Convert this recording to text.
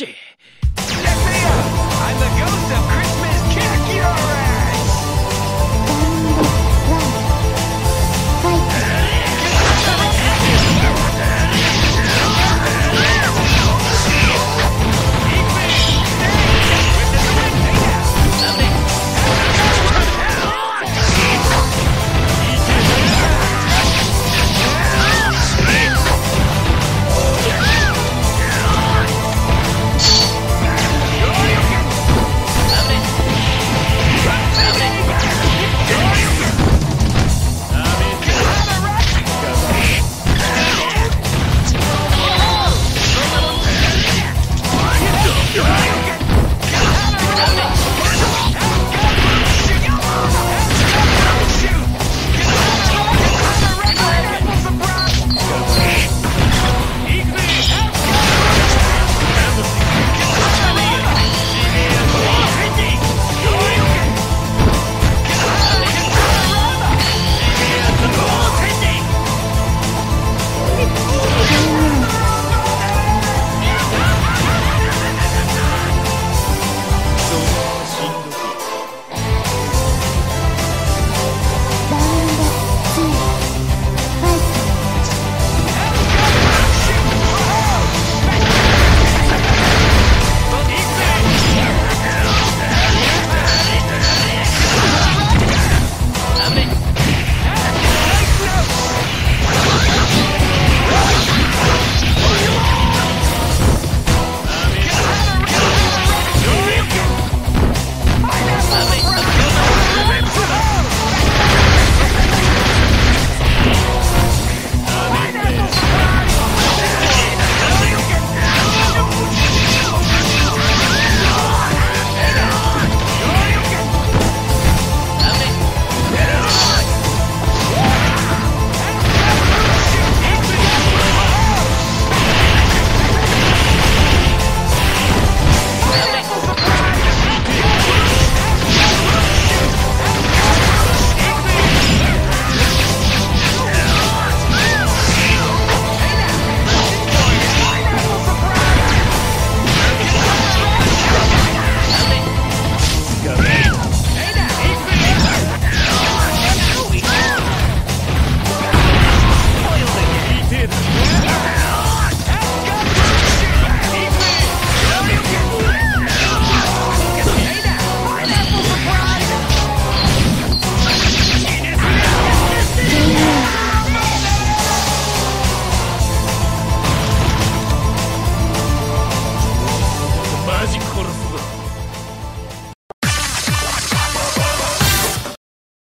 Check me up. I'm the ghost of Christmas.